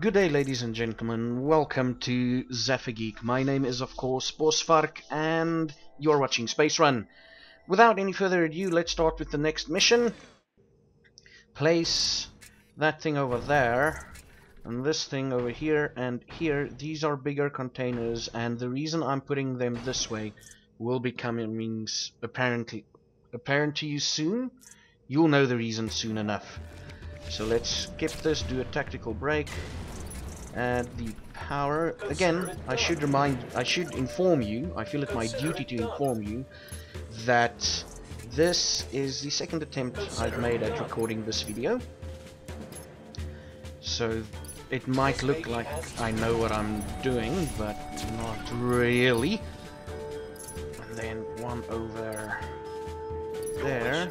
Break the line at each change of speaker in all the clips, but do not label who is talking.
Good day, ladies and gentlemen. Welcome to Zaffageek. My name is, of course, Bosvark, and you're watching Space Run. Without any further ado, let's start with the next mission. Place that thing over there, and this thing over here, and here. These are bigger containers, and the reason I'm putting them this way will be coming apparently apparent to you soon. You'll know the reason soon enough. So let's skip this, do a tactical break, add the power. Again, I should remind, I should inform you, I feel it my duty to inform you, that this is the second attempt I've made at recording this video. So it might look like I know what I'm doing, but not really. And then one over there.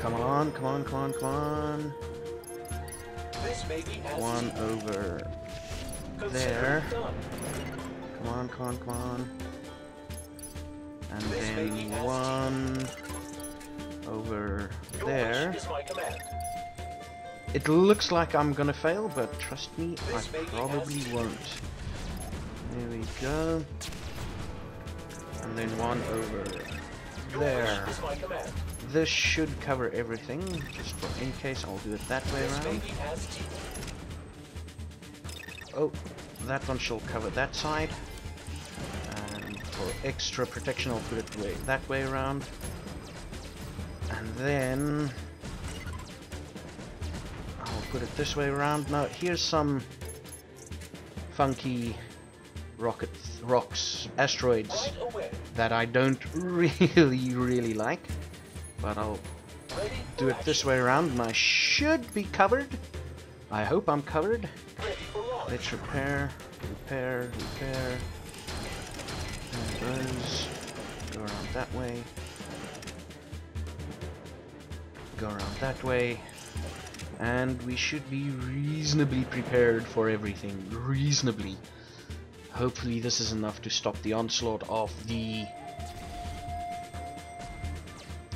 Come on, come on, come on, come on. One over there. Come on, come on, come on. And then one over there. It looks like I'm gonna fail, but trust me, I probably won't. There we go. And then one over there. This should cover everything, just for in case I'll do it that way around. Oh, that one shall cover that side. And for extra protection I'll put it way, that way around. And then... I'll put it this way around. Now here's some funky rockets, rocks, asteroids that I don't really, really like. But I'll do it this way around and I should be covered. I hope I'm covered. Let's repair, repair, repair. Go around that way. Go around that way. And we should be reasonably prepared for everything. Reasonably. Hopefully this is enough to stop the onslaught of the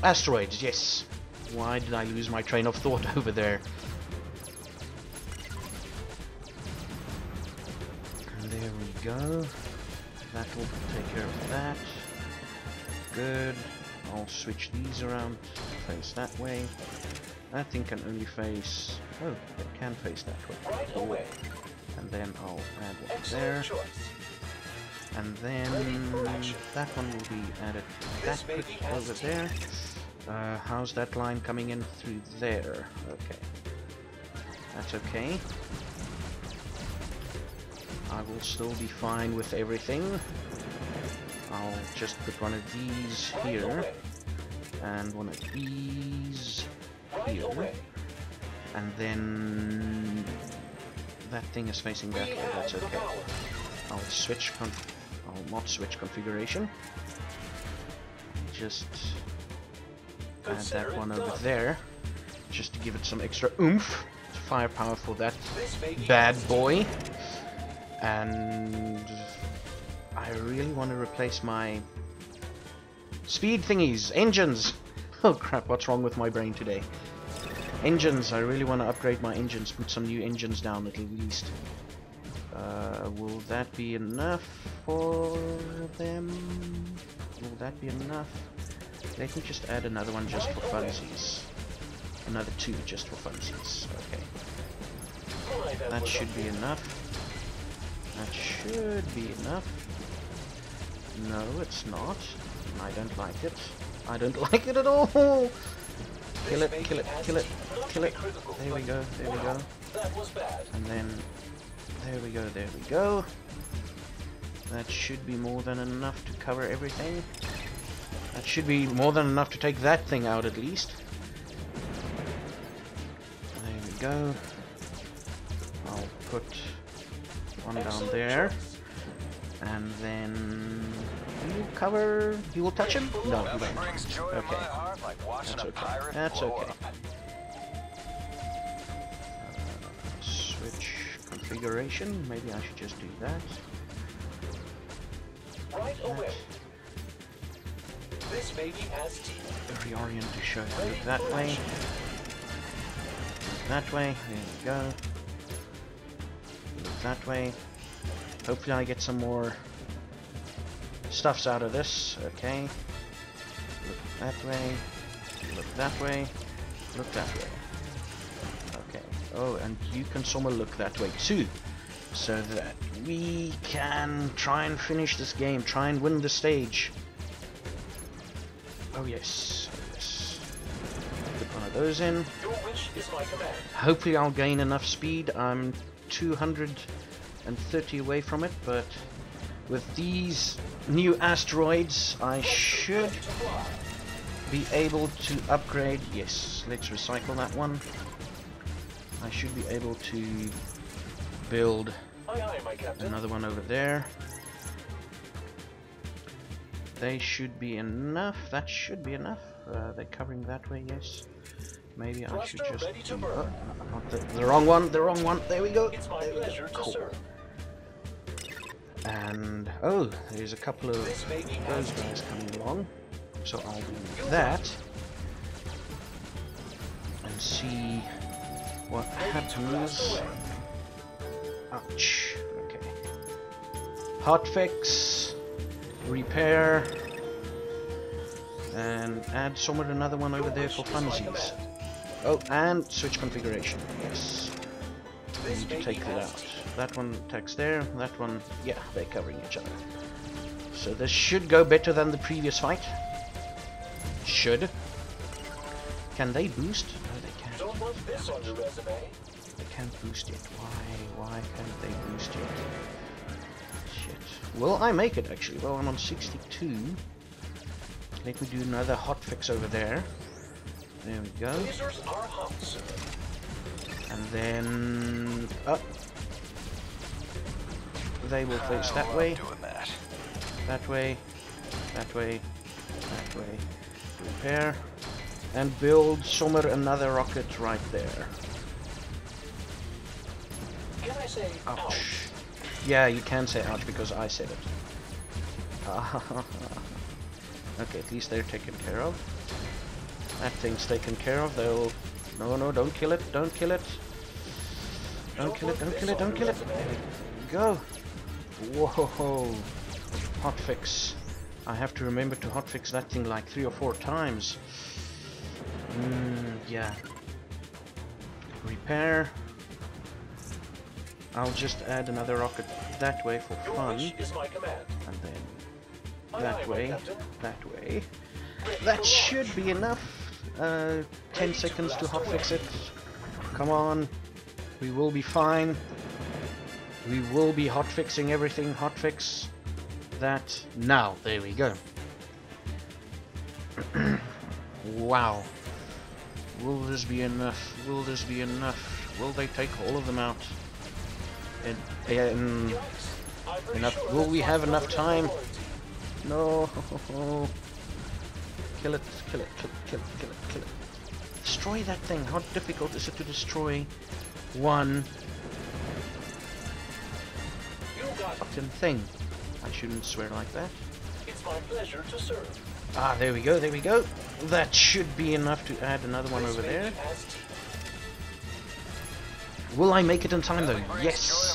asteroids, yes. Why did I lose my train of thought over there? There we go. That will take care of that. Good. I'll switch these around face that way. That thing can only face... Oh, it can face that way.
Right away.
And then I'll add one there. And then that one will be added that bit over there. Uh, how's that line coming in through there? Okay. That's okay. I will still be fine with everything. I'll just put one of these here. And one of these here. And then that thing is facing that way, that's okay. I'll switch I'll not switch configuration. Just add that one over there, just to give it some extra oomph, firepower for that bad boy. And I really want to replace my speed thingies, engines. Oh crap, what's wrong with my brain today? Engines, I really want to upgrade my engines, put some new engines down at least. Uh, will that be enough for them? Will that be enough? Let me just add another one just for funsies. Another two just for funsies. Okay. That should be enough. That should be enough. No, it's not. I don't like it. I don't like it at all! Kill it, kill it, kill it, kill it. There we go, there we go. And then, there we go, there we go. That should be more than enough to cover everything. That should be more than enough to take that thing out at least. There we go. I'll put one down there. And then you cover you will touch him? No, you won't. Okay. That's okay. That's okay. Uh, switch configuration. Maybe I should just do that.
Right away.
Reorient to show look that way. That way. There we go. that way. Hopefully I get some more stuffs out of this. Okay. Look that way. Look that way. Look that way. Okay. Oh, and you can somewhere look that way too. So that we can try and finish this game. Try and win the stage. Oh yes. Yes. Put one of those in.
Your wish is my command.
Hopefully I'll gain enough speed. I'm 230 away from it, but with these new asteroids, I should be able to upgrade. Yes, let's recycle that one. I should be able to build
Aye, aye, my captain.
another one over there. They should be enough. That should be enough. Uh, they're covering that way, yes. Maybe I should just
ready to burn.
oh, not the, the wrong one. The wrong one. There we go.
It's my
There we go. Cool. And oh, there's a couple of
This may be
those guys coming along. So I'll do that and see what happens. Ouch. Okay. Hotfix, repair, and add somewhere another one over there for funsies. Oh, and switch configuration. Yes. I need to take that out. That one takes there, that one, yeah, they're covering each other. So this should go better than the previous fight. Should. Can they boost? No, they can't.
Don't want this on your resume.
They can't boost yet. Why? Why can't they boost yet? Will I make it actually? Well, I'm on 62. Let me do another hotfix over there. There we go.
Lasers are hot, sir.
And then up. They will face that way,
that.
that way, that way, that way. Repair. And build somewhere another rocket right there.
Can I say ouch?
Ouch. Yeah, you can say ouch because I said it. okay, at least they're taken care of. That thing's taken care of. They'll. No, no, don't kill it. Don't kill it. Don't kill it. Don't kill it. Don't kill it. Go. Whoa. Hotfix. I have to remember to hotfix that thing like three or four times. Mm, yeah. Repair. I'll just add another rocket that way for fun,
wish is my command.
and then that way, that way. That should be enough. Uh, 10 seconds to hotfix it. Come on. We will be fine. We will be hotfixing everything. Hotfix that now. There we go. wow. Will this be enough? Will this be enough? Will they take all of them out? And, and
Yikes. I'm pretty
Enough- will we have enough time? No. Kill it, kill it, kill it, kill it, kill it, kill it. Destroy that thing. How difficult is it to destroy one
You got it.
fucking thing? I shouldn't swear like that.
It's my pleasure to serve.
Ah, there we go, there we go. That should be enough to add another one over there. Will I make it in time though? Yes.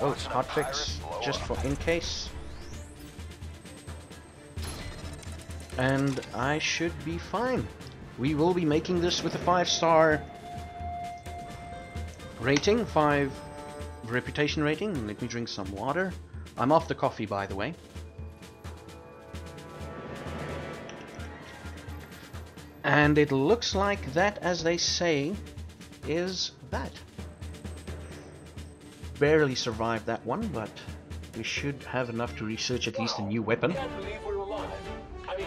Oh,
a
hotfix, just for in case. And I should be fine. We will be making this with a five star rating, five reputation rating. Let me drink some water. I'm off the coffee, by the way. And it looks like that, as they say, is that barely survived that one, but we should have enough to research at least a new weapon.
Can't believe we're alive. I mean,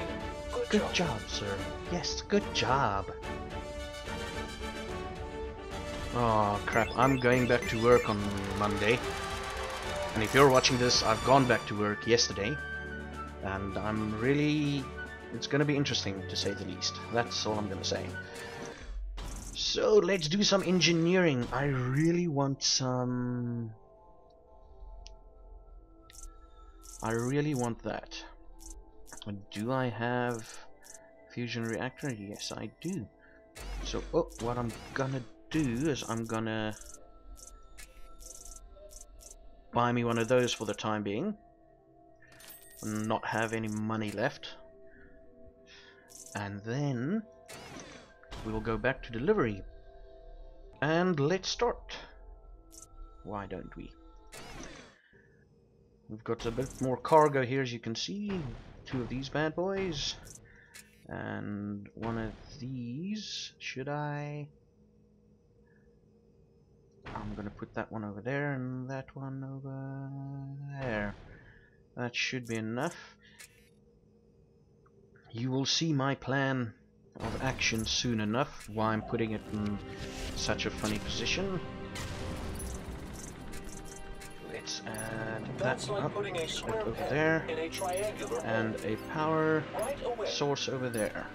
good,
Good job, sir. Yes, good job. Oh crap, I'm going back to work on Monday. And if you're watching this, I've gone back to work yesterday. And I'm really... It's gonna be interesting, to say the least. That's all I'm gonna say. So, let's do some engineering. I really want some... I really want that. Do I have fusion reactor? Yes, I do. So, oh, what I'm gonna do is I'm gonna buy me one of those for the time being. Not have any money left. And then we will go back to delivery. And let's start. Why don't we? We've got a bit more cargo here as you can see. Two of these bad boys. And one of these. Should I? I'm gonna put that one over there and that one over there. That should be enough. You will see my plan of action soon enough, why I'm putting it in such a funny position. Let's add that
like
up, over there,
in a triangular
and a power
right
source over there.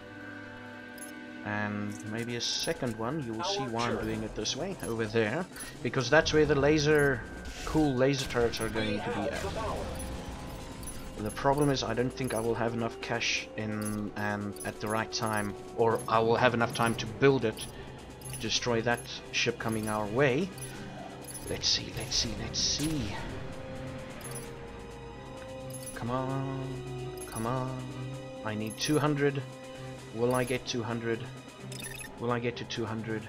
And maybe a second one, you will see why I'm doing it this way, over there, because that's where the laser, cool laser turrets are going to be at.
The
problem is I don't think I will have enough cash in and at the right time, or I will have enough time to build it to destroy that ship coming our way. Let's see, let's see, let's see. Come on, come on. I need 200. Will I get 200? Will I get to 200?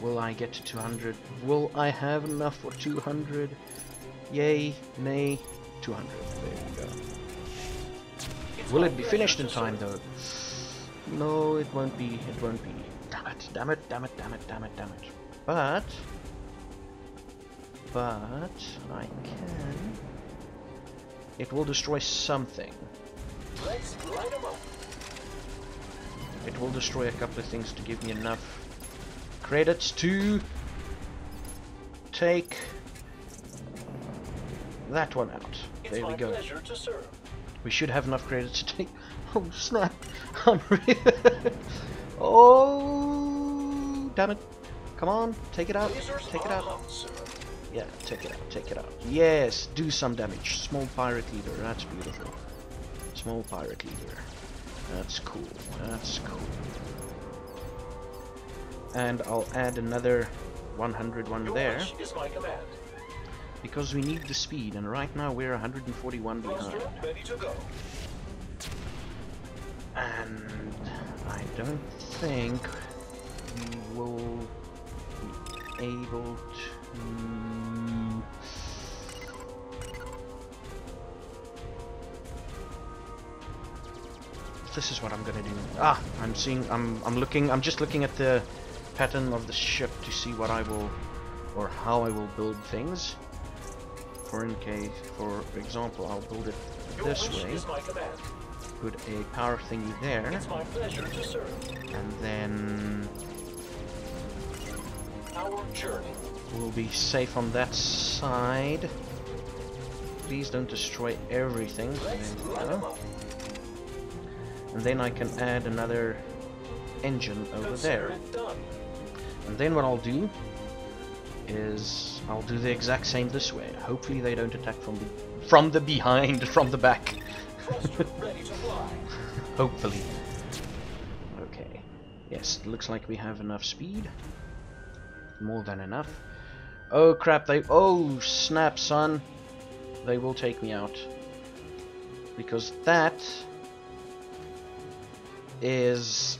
Will I get to 200? Will I have enough for 200? Yay, nay, 200. There we go. Will it be finished in time though? No, it won't be. It won't be. Damn it, damn it, damn it, damn it, damn it, damn it. But, but, I can. It will destroy something.
Let's light 'em up.
It will destroy a couple of things to give me enough credits to take that one out.
It's
There we go. We should have enough credits to take. Oh snap! I'm oh damn it! Come on, take it out. Take it out. Yeah, take it out. Take it out. Yes, do some damage. Small pirate leader. That's beautiful. Small pirate leader. That's cool. That's cool. And I'll add another 100 one there because we need the speed. And right now we're 141 behind.
Ready to go.
And I don't think we will be able to. This is what I'm gonna do. Ah, I'm seeing. I'm. I'm looking. I'm just looking at the pattern of the ship to see what I will, or how I will build things. For in case, for example, I'll build it this way
is my command.
put a power thingy there,
It's my pleasure to serve.
and then
Our journey.
we'll be safe on that side. Please don't destroy everything. There
Let's
we
light 'em
go.
up.
And then I can add another engine over there. And then what I'll do is I'll do the exact same this way. Hopefully they don't attack from the from the behind, from the back. Hopefully. Okay. Yes, it looks like we have enough speed. More than enough. Oh crap, they... Oh, snap, son. They will take me out. Because that... is...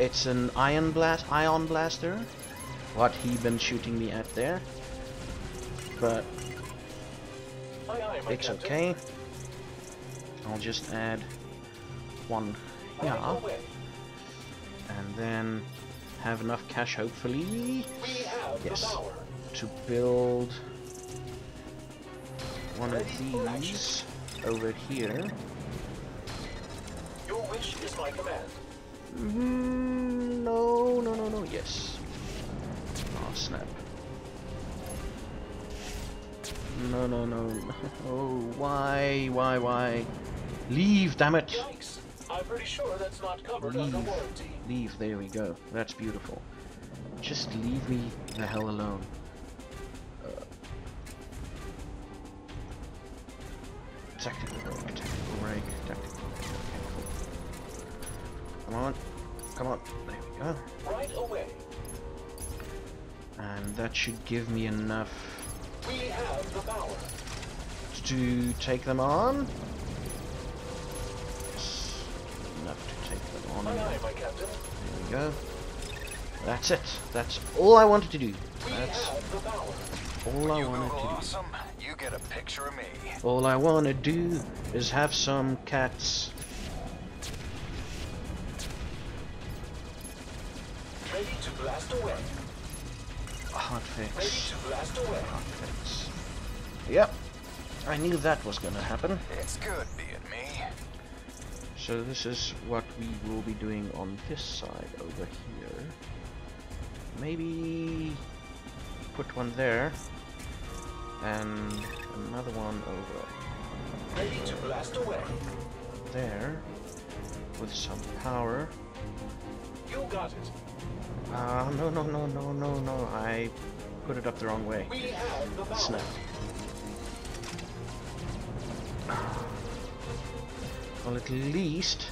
It's an ion blast, ion blaster. What he been shooting me at there. But
Aye, aye, my
it's okay. I'll just add one here, and then have enough cash, hopefully, Yes. to build one of
Ready for action.
these over here.
Your wish is my command.
Mm, snap. No, no, no. Oh, why, why, why? Leave, damn it!
Yikes. I'm pretty sure that's not covered under
Leave.
warranty.
Leave, there we go. That's beautiful. Just leave me the hell alone. Uh, tactical break, tactical break, tactical break. Okay, cool. Come on, come on. There we go.
Right away.
And that should give me enough
We have the power.
to take them on. Yes, enough to take them on.
Aye, aye, my captain.
There we go. That's it. That's all I wanted to do. That's
have the power.
all I
You
wanted
Google
to do.
awesome, you get a picture of me.
All I want to do is have some cats.
Ready to blast away.
Hot
Ready
fix.
to blast away.
Hot fix. Yep. I knew that was gonna happen.
It's good being me.
So this is what we will be doing on this side over here. Maybe put one there and another one over
Ready to blast away.
there with some power.
You got it.
Ah, no, no, no, no, no, no. I put it up the wrong way.
The.
Snap. Well, at least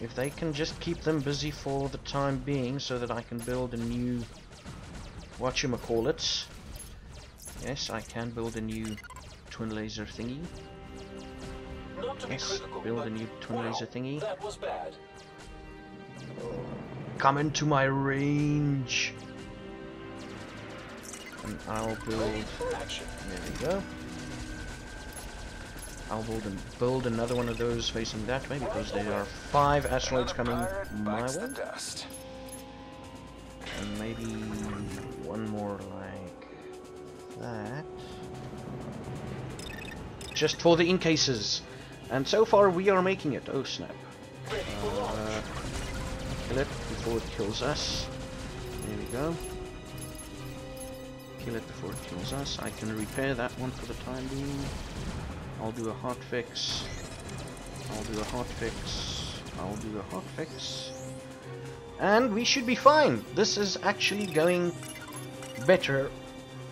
if they can just keep them busy for the time being so that I can build a new whatchamacallit. Yes, I can build a new twin laser thingy.
Not to be
Yes,
critical,
build a new twin
wow,
laser thingy.
That was bad.
Come into my range! And I'll build. There we go. I'll build, an, build another one of those facing that way because there are five asteroids coming my way. And maybe one more like that. Just for the in cases. And so far we are making it. Oh snap. Uh, kill it before it kills us. There we go. Kill it before it kills us. I can repair that one for the time being. I'll do a hot fix. I'll do a hot fix. I'll do a hot fix. And we should be fine. This is actually going better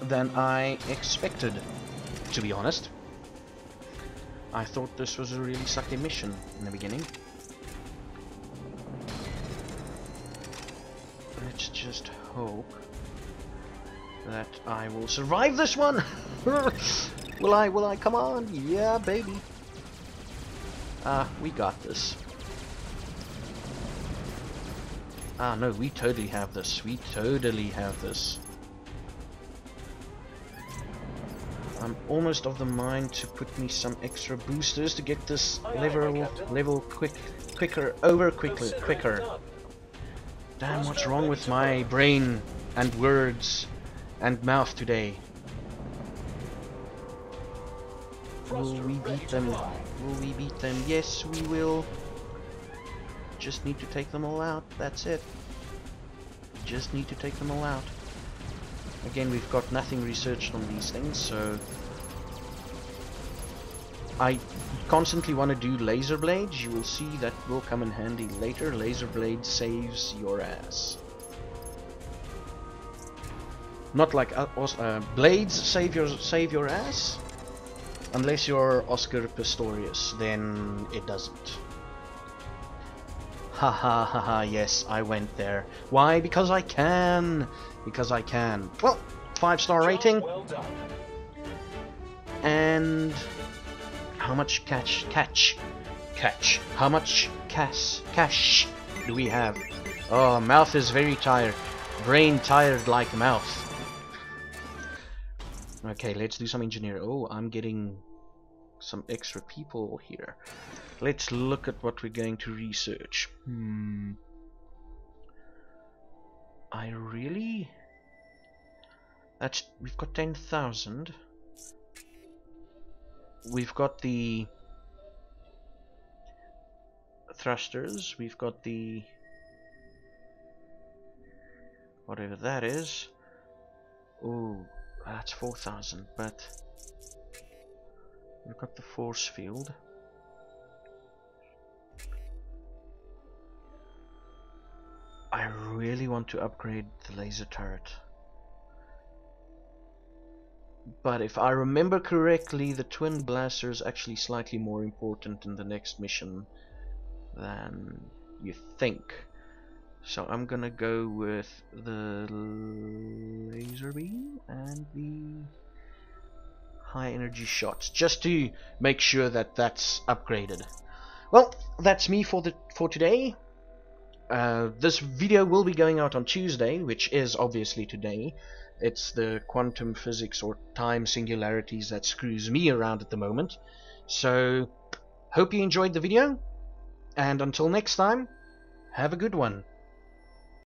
than I expected, to be honest. I thought this was a really sucky mission in the beginning. Hope that I will survive this one. will I? Will I? Come on. Yeah, baby. Ah, we got this. Ah, no, we totally have this. We totally have this. I'm almost of the mind to put me some extra boosters to get this
my
level level quick quicker over quickly quicker. Damn, what's wrong with my brain and words and mouth today? Will we beat them? Will we beat them? Yes, we will. Just need to take them all out. That's it. Just need to take them all out. Again, we've got nothing researched on these things, so I constantly want to do laser blades. You will see that will come in handy later. Laser blade saves your ass. Not like uh, uh, blades save your save your ass, unless you're Oscar Pistorius. Then it doesn't. Ha ha ha ha. Yes, I went there. Why? Because I can. Because I can. Well, five star rating.
Well done.
And how much catch catch catch? How much cash cash do we have? Oh, mouth is very tired. Brain tired like mouth. Okay, let's do some engineering. Oh, I'm getting some extra people here. Let's look at what we're going to research. Hmm. I really. That's we've got ten thousand. We've got the thrusters. We've got the whatever that is. Ooh, that's four thousand. But we've got the force field. I really want to upgrade the laser turret. But if I remember correctly, the twin blaster is actually slightly more important in the next mission than you think. So I'm gonna go with the laser beam and the high energy shots, just to make sure that that's upgraded. Well, that's me for the for today. Uh, this video will be going out on Tuesday, which is obviously today. It's the quantum physics or time singularities that screws me around at the moment. So, hope you enjoyed the video, and until next time, have a good one.